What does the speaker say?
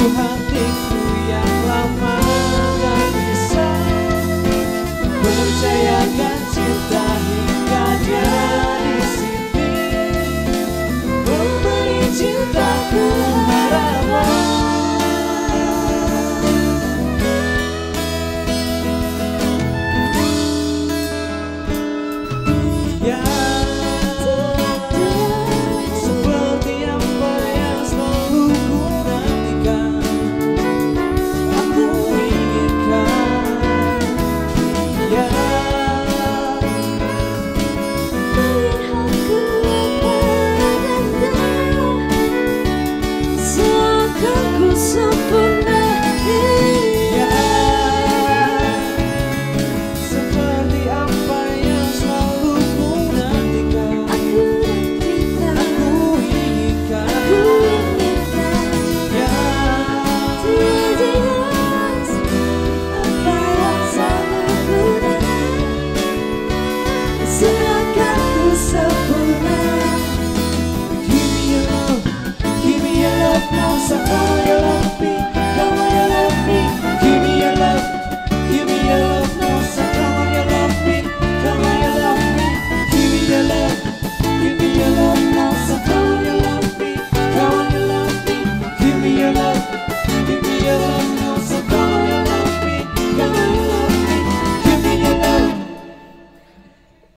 Hati ku yang lama tak bisa percayakan Jesus.